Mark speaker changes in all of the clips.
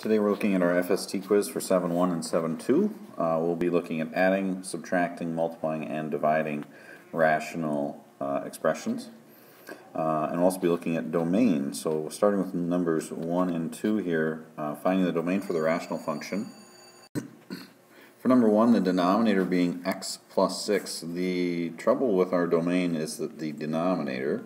Speaker 1: Today we're looking at our FST quiz for 7.1 and 7.2. Uh, we'll be looking at adding, subtracting, multiplying, and dividing rational uh, expressions. Uh, and we'll also be looking at domain. So starting with numbers 1 and 2 here, uh, finding the domain for the rational function. for number 1, the denominator being x plus 6, the trouble with our domain is that the denominator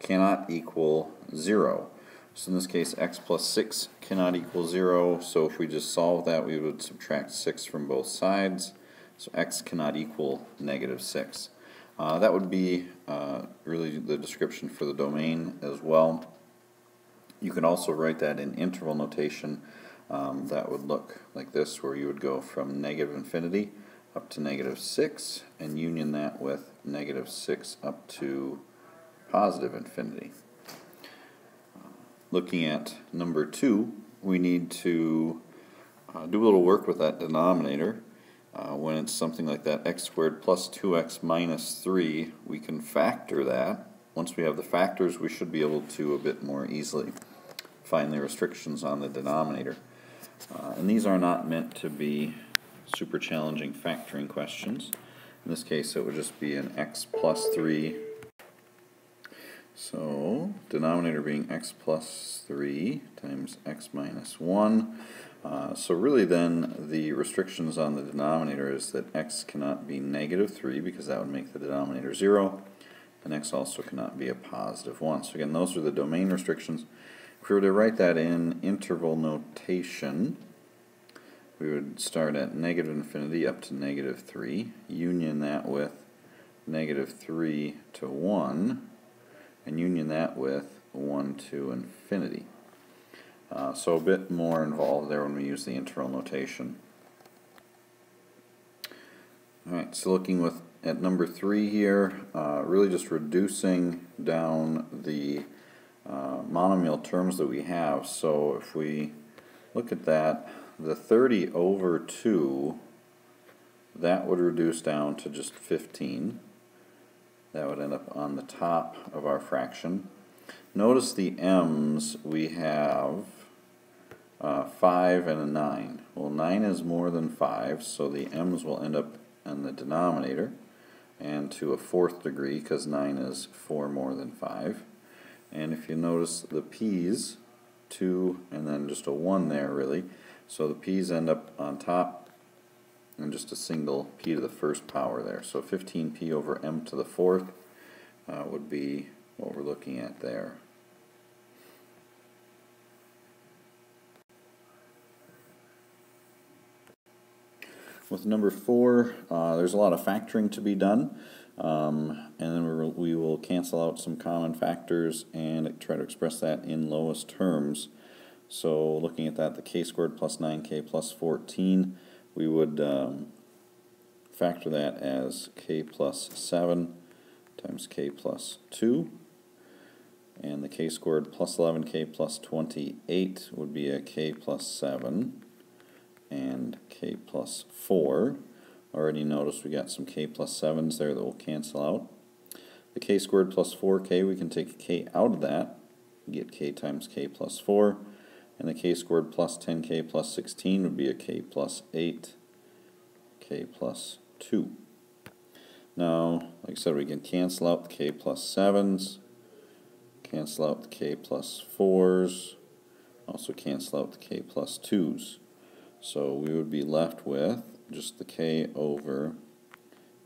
Speaker 1: cannot equal 0. So in this case, x plus 6 cannot equal 0, so if we just solve that, we would subtract 6 from both sides. So x cannot equal negative 6. Uh, that would be uh, really the description for the domain as well. You can also write that in interval notation. Um, that would look like this, where you would go from negative infinity up to negative 6, and union that with negative 6 up to positive infinity looking at number two, we need to uh, do a little work with that denominator. Uh, when it's something like that, x squared plus 2x minus 3, we can factor that. Once we have the factors, we should be able to a bit more easily find the restrictions on the denominator. Uh, and these are not meant to be super challenging factoring questions. In this case, it would just be an x plus 3 so denominator being x plus 3 times x minus 1. Uh, so really then the restrictions on the denominator is that x cannot be negative 3 because that would make the denominator 0 and x also cannot be a positive 1. So again those are the domain restrictions. If we were to write that in interval notation we would start at negative infinity up to negative 3, union that with negative 3 to 1 and union that with 1 to infinity. Uh, so a bit more involved there when we use the interval notation. Alright, so looking with at number 3 here, uh, really just reducing down the uh, monomial terms that we have. So if we look at that, the 30 over 2, that would reduce down to just 15. That would end up on the top of our fraction. Notice the m's we have uh, 5 and a 9. Well, 9 is more than 5, so the m's will end up in the denominator and to a fourth degree because 9 is 4 more than 5. And if you notice the p's, 2 and then just a 1 there really, so the p's end up on top and just a single p to the first power there. So 15p over m to the fourth uh, would be what we're looking at there. With number four, uh, there's a lot of factoring to be done. Um, and then we will cancel out some common factors and try to express that in lowest terms. So looking at that, the k squared plus 9k plus 14 we would um, factor that as k plus 7 times k plus 2 and the k squared plus 11k plus 28 would be a k plus 7 and k plus 4 already notice we got some k plus 7s there that will cancel out. The k squared plus 4k we can take k out of that get k times k plus 4 and the k squared plus 10k plus 16 would be a k plus 8, k plus 2. Now, like I said, we can cancel out the k plus 7s, cancel out the k plus 4s, also cancel out the k plus 2s. So we would be left with just the k over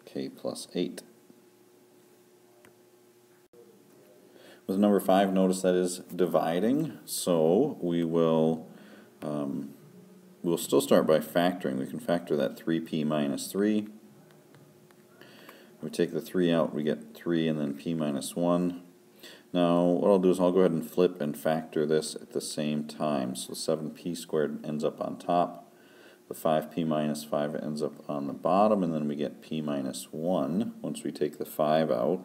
Speaker 1: k plus 8. With number 5, notice that is dividing, so we will um, we'll still start by factoring. We can factor that 3p minus 3. We take the 3 out, we get 3 and then p minus 1. Now, what I'll do is I'll go ahead and flip and factor this at the same time. So 7p squared ends up on top. The 5p minus 5 ends up on the bottom, and then we get p minus 1 once we take the 5 out.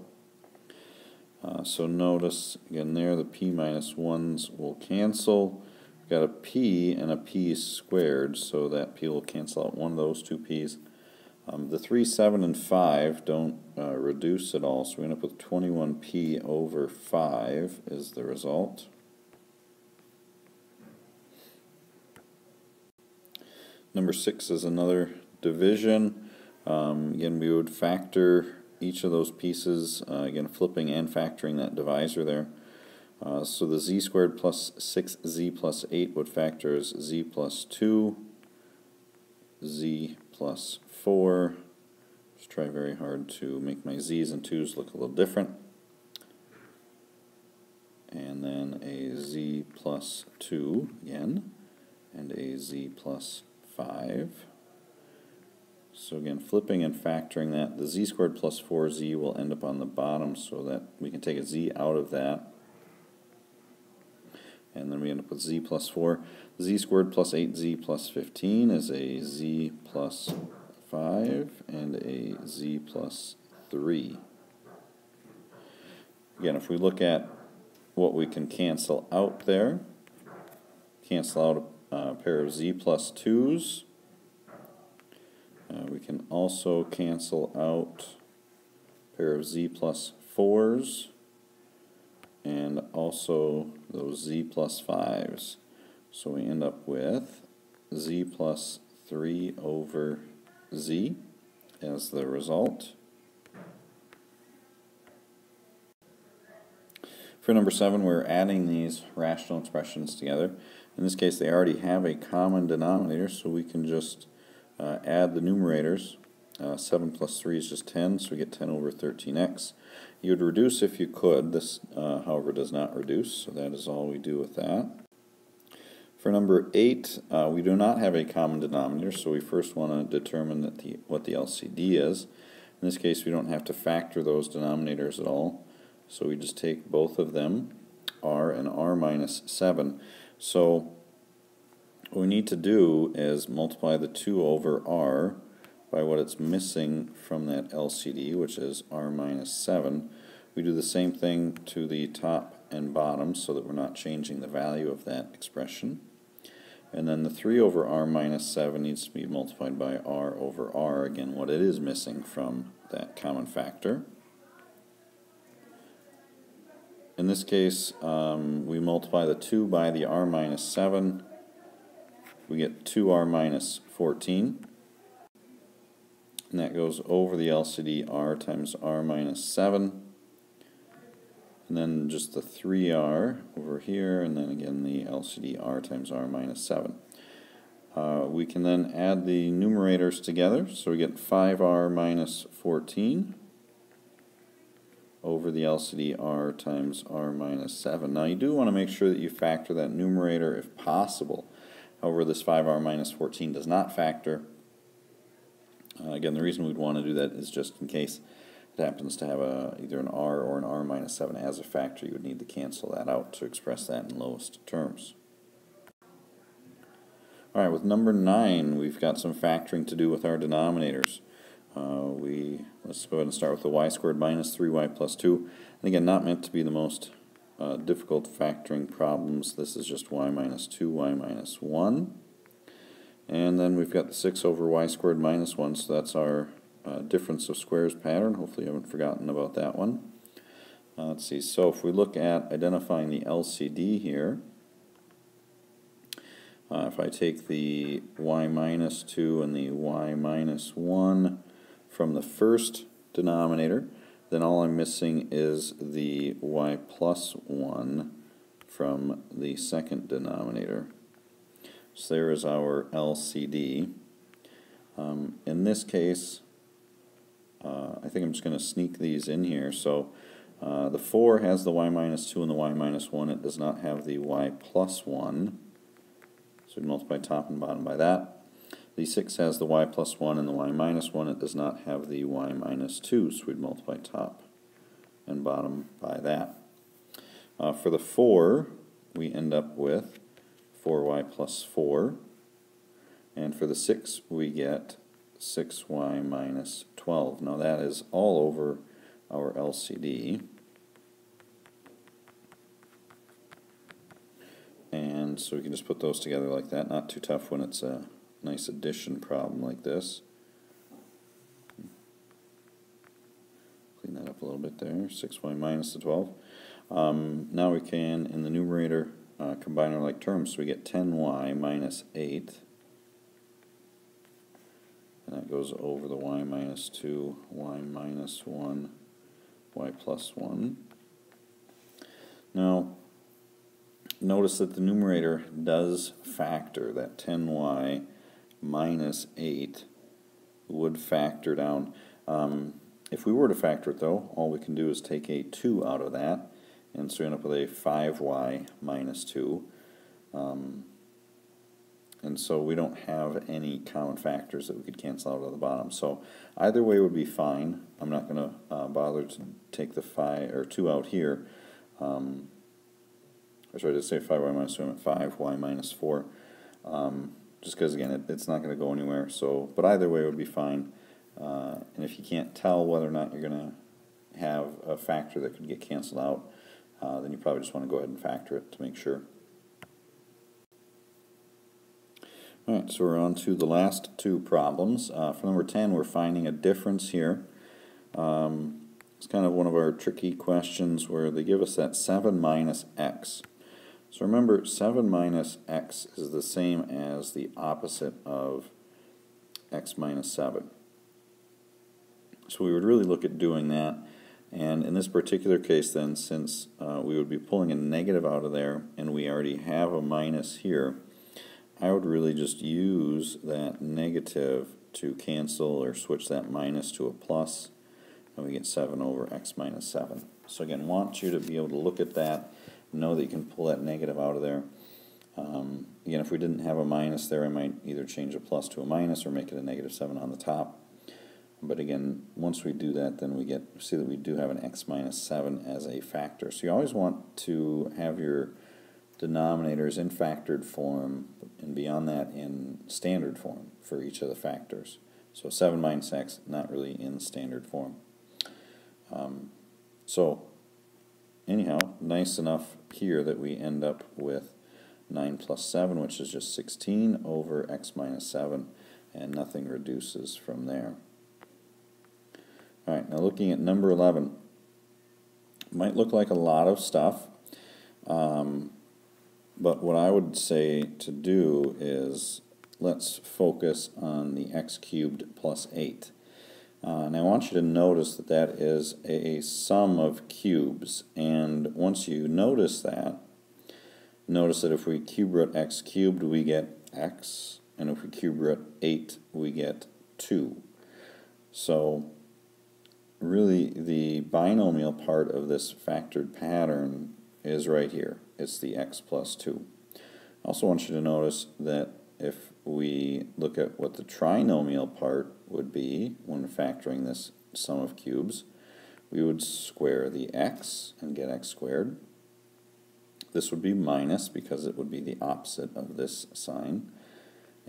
Speaker 1: Uh, so notice again there the p minus 1s will cancel. We've got a p and a p squared, so that p will cancel out one of those two p's. Um, the 3, 7, and 5 don't uh, reduce at all, so we end up with 21p over 5 is the result. Number six is another division. Um, again, we would factor each of those pieces, uh, again, flipping and factoring that divisor there. Uh, so the z squared plus 6z plus 8 would factor as z plus 2, z plus 4. Just try very hard to make my z's and 2's look a little different. And then a z plus 2 again, and a z plus 5. So again, flipping and factoring that, the z squared plus 4z will end up on the bottom so that we can take a z out of that. And then we end up with z plus 4. z squared plus 8z plus 15 is a z plus 5 and a z plus 3. Again, if we look at what we can cancel out there, cancel out a pair of z plus 2's. Uh, we can also cancel out a pair of z plus 4's and also those z plus 5's. So we end up with z plus 3 over z as the result. For number 7, we're adding these rational expressions together. In this case, they already have a common denominator, so we can just uh, add the numerators. Uh, 7 plus 3 is just 10, so we get 10 over 13x. You would reduce if you could. This, uh, however, does not reduce, so that is all we do with that. For number 8, uh, we do not have a common denominator, so we first want to determine that the, what the LCD is. In this case, we don't have to factor those denominators at all, so we just take both of them, r and r minus 7. So what we need to do is multiply the 2 over r by what it's missing from that LCD, which is r minus 7. We do the same thing to the top and bottom so that we're not changing the value of that expression. And then the 3 over r minus 7 needs to be multiplied by r over r, again what it is missing from that common factor. In this case, um, we multiply the 2 by the r minus 7, we get 2r minus 14. And that goes over the LCD r times r minus 7. And then just the 3r over here, and then again the LCD r times r minus 7. Uh, we can then add the numerators together, so we get 5r minus 14 over the LCD r times r minus 7. Now you do want to make sure that you factor that numerator if possible. However, this 5r minus 14 does not factor. Uh, again, the reason we'd want to do that is just in case it happens to have a, either an r or an r minus 7 as a factor, you would need to cancel that out to express that in lowest terms. Alright, with number 9, we've got some factoring to do with our denominators. Uh, we Let's go ahead and start with the y squared minus 3y plus 2. And again, not meant to be the most uh, difficult factoring problems. This is just y minus 2, y minus 1. And then we've got the 6 over y squared minus 1, so that's our uh, difference of squares pattern. Hopefully you haven't forgotten about that one. Uh, let's see, so if we look at identifying the LCD here, uh, if I take the y minus 2 and the y minus 1 from the first denominator, then all I'm missing is the y plus 1 from the second denominator. So there is our LCD. Um, in this case, uh, I think I'm just going to sneak these in here. So uh, the 4 has the y minus 2 and the y minus 1. It does not have the y plus 1. So we multiply top and bottom by that. The 6 has the y plus 1 and the y minus 1. It does not have the y minus 2, so we'd multiply top and bottom by that. Uh, for the 4, we end up with 4y plus 4. And for the 6, we get 6y minus 12. Now that is all over our LCD. And so we can just put those together like that. Not too tough when it's a nice addition problem like this. Clean that up a little bit there, 6y minus the 12. Um, now we can, in the numerator, uh, combine our like terms, so we get 10y minus 8. and that goes over the y minus 2, y minus 1, y plus 1. Now, notice that the numerator does factor, that 10y minus 8 would factor down. Um, if we were to factor it though, all we can do is take a 2 out of that, and so we end up with a 5y minus 2. Um, and so we don't have any common factors that we could cancel out of the bottom. So either way would be fine. I'm not going to uh, bother to take the 5 or 2 out here. Um, or sorry, to say 5y minus 2, I'm at 5y minus 4. Um, just because, again, it, it's not going to go anywhere. So, But either way it would be fine. Uh, and if you can't tell whether or not you're going to have a factor that could get canceled out, uh, then you probably just want to go ahead and factor it to make sure. Alright, so we're on to the last two problems. Uh, for number 10, we're finding a difference here. Um, it's kind of one of our tricky questions where they give us that 7 minus x. So remember, 7 minus x is the same as the opposite of x minus 7. So we would really look at doing that. And in this particular case then, since uh, we would be pulling a negative out of there and we already have a minus here, I would really just use that negative to cancel or switch that minus to a plus, and we get 7 over x minus 7. So again, want you to be able to look at that, know that you can pull that negative out of there. Um, again, if we didn't have a minus there, I might either change a plus to a minus or make it a negative 7 on the top. But again, once we do that, then we get see that we do have an x minus 7 as a factor. So you always want to have your denominators in factored form, and beyond that in standard form for each of the factors. So 7 minus x, not really in standard form. Um, so anyhow, nice enough here that we end up with 9 plus 7, which is just 16 over x minus 7, and nothing reduces from there. Alright, now looking at number 11. Might look like a lot of stuff. Um, but what I would say to do is let's focus on the x cubed plus 8. Uh, and I want you to notice that that is a sum of cubes. And once you notice that, notice that if we cube root x cubed, we get x. And if we cube root 8, we get 2. So really the binomial part of this factored pattern is right here it's the x plus 2. I also want you to notice that if we look at what the trinomial part would be when factoring this sum of cubes, we would square the x and get x squared. This would be minus because it would be the opposite of this sign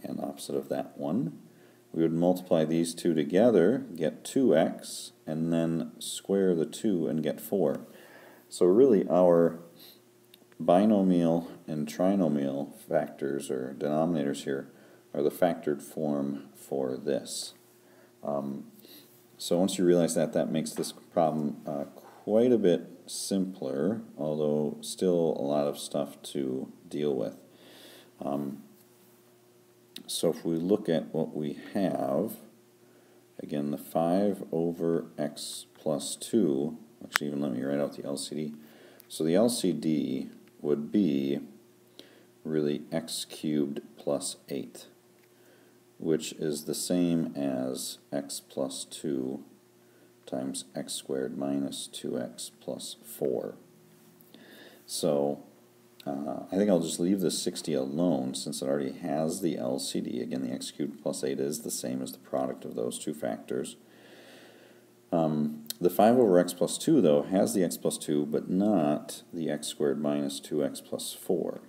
Speaker 1: and opposite of that one. We would multiply these two together, get 2x, and then square the 2 and get 4. So really our binomial and trinomial factors or denominators here are the factored form for this. Um, so once you realize that, that makes this problem uh, quite a bit simpler, although still a lot of stuff to deal with. Um, so if we look at what we have, again, the 5 over x plus 2, actually even let me write out the LCD. So the LCD would be really x cubed plus 8, which is the same as x plus 2 times x squared minus 2x plus 4. So uh, I think I'll just leave the 60 alone since it already has the LCD. Again, the x cubed plus 8 is the same as the product of those two factors. Um, the 5 over x plus 2, though, has the x plus 2, but not the x squared minus 2x plus 4.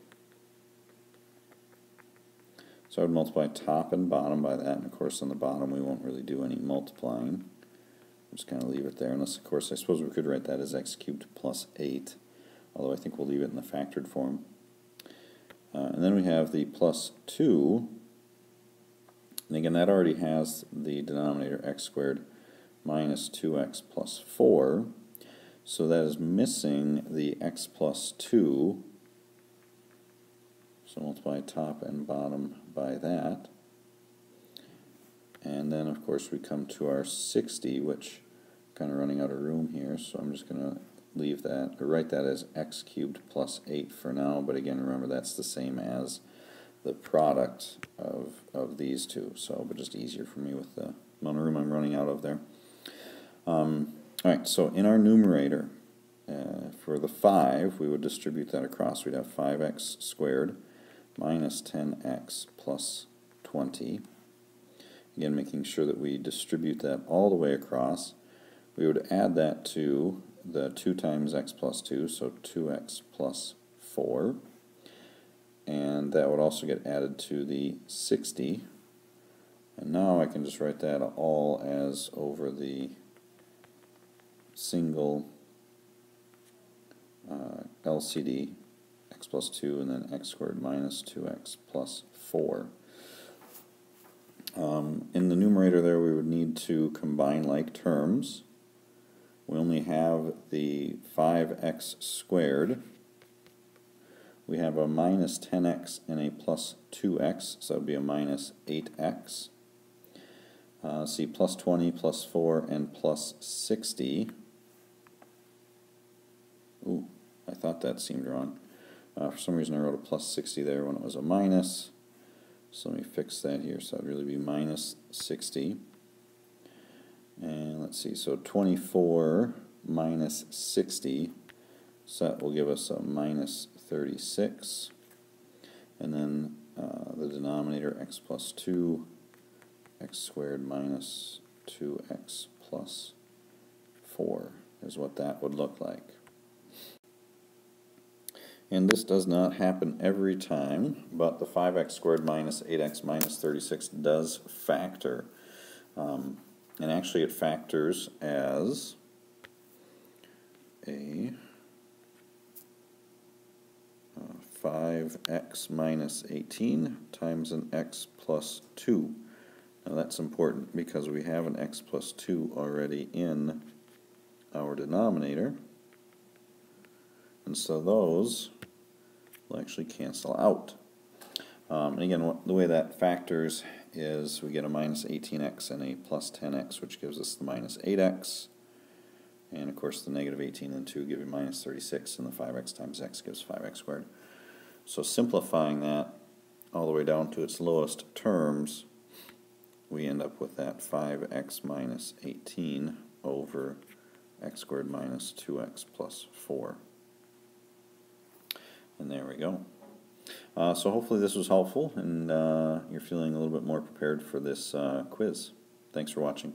Speaker 1: So I would multiply top and bottom by that, and of course on the bottom we won't really do any multiplying. I'm Just kind of leave it there, unless of course I suppose we could write that as x cubed plus 8, although I think we'll leave it in the factored form. Uh, and then we have the plus 2, and again that already has the denominator x squared minus 2x plus 4. So that is missing the x plus 2. So multiply top and bottom by that. And then, of course, we come to our 60, which kind of running out of room here, so I'm just going to leave that, or write that as x cubed plus 8 for now, but again, remember that's the same as the product of, of these two, so, but just easier for me with the amount of room I'm running out of there. Um, Alright, so in our numerator, uh, for the 5, we would distribute that across. We'd have 5x squared minus 10x plus 20. Again, making sure that we distribute that all the way across. We would add that to the 2 times x plus 2, so 2x plus 4. And that would also get added to the 60. And now I can just write that all as over the single uh, LCD x plus 2 and then x squared minus 2x plus 4. Um, in the numerator there we would need to combine like terms. We only have the 5x squared. We have a minus 10x and a plus 2x, so that would be a minus 8x. Uh, see, plus 20, plus 4, and plus 60. Ooh, I thought that seemed wrong. Uh, for some reason I wrote a plus 60 there when it was a minus. So let me fix that here. So it'd really be minus 60. And let's see, so 24 minus 60, so that will give us a minus 36. And then uh, the denominator x plus 2, x squared minus 2x plus 4 is what that would look like. And this does not happen every time, but the 5x squared minus 8x minus 36 does factor. Um, and actually it factors as a uh, 5x minus 18 times an x plus 2. Now that's important because we have an x plus 2 already in our denominator. And so those will actually cancel out. Um, and again, the way that factors is we get a minus 18x and a plus 10x, which gives us the minus 8x. And of course, the negative 18 and 2 give you minus 36, and the 5x times x gives 5x squared. So simplifying that all the way down to its lowest terms, we end up with that 5x minus 18 over x squared minus 2x plus 4. And there we go. Uh, so hopefully this was helpful and uh, you're feeling a little bit more prepared for this uh, quiz. Thanks for watching.